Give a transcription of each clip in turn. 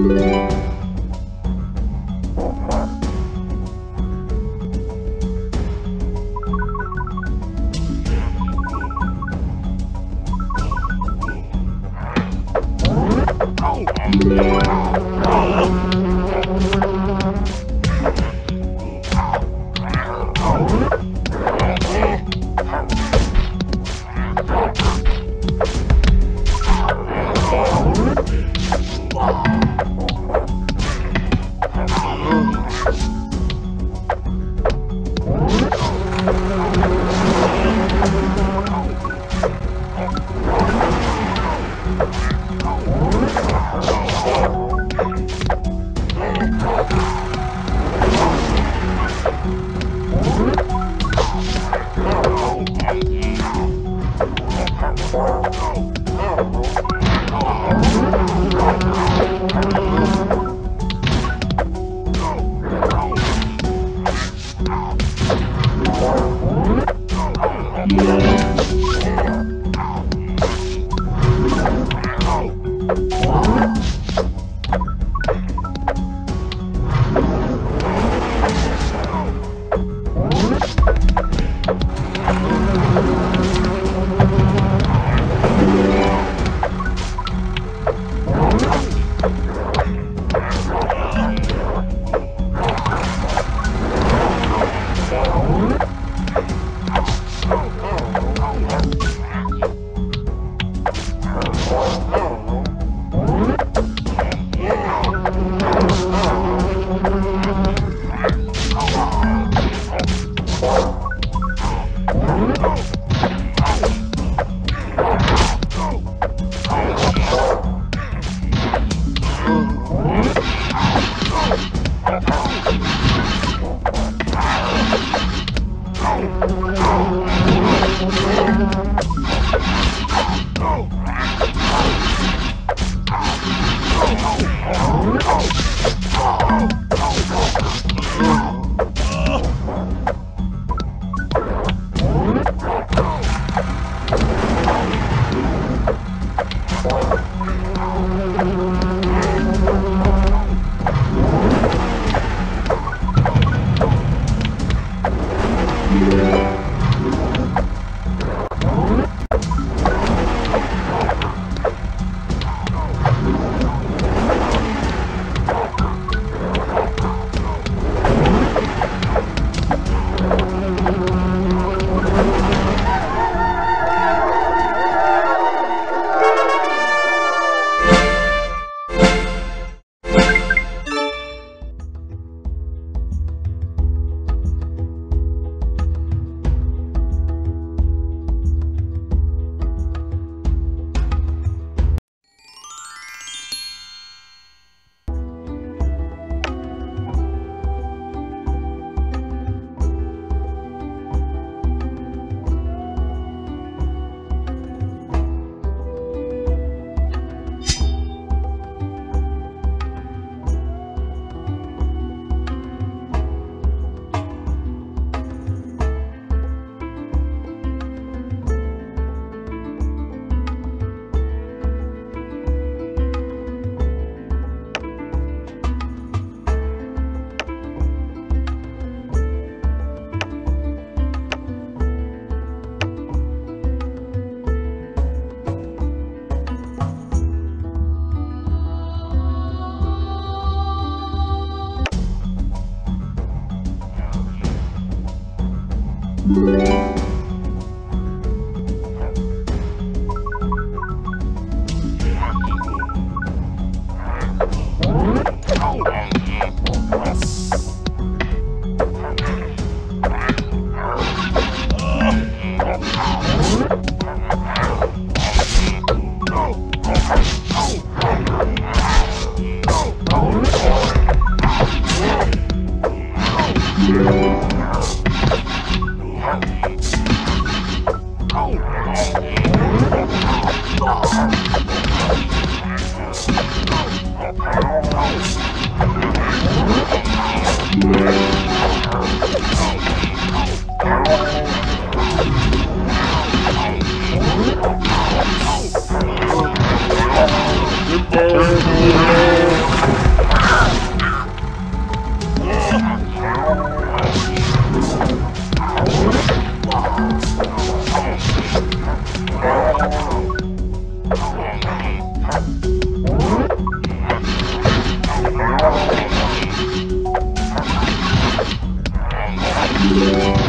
Oh, Oh,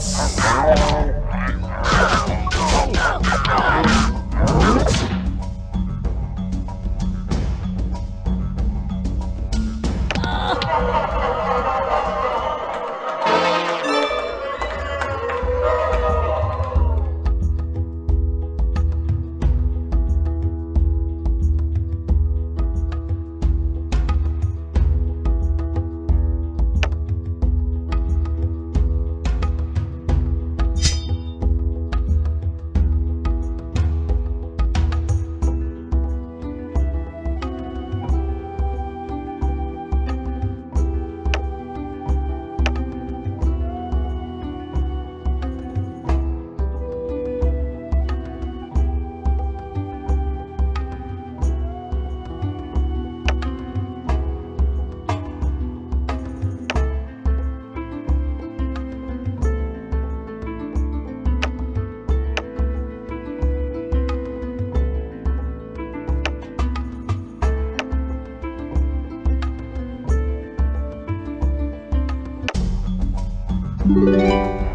Yes. Música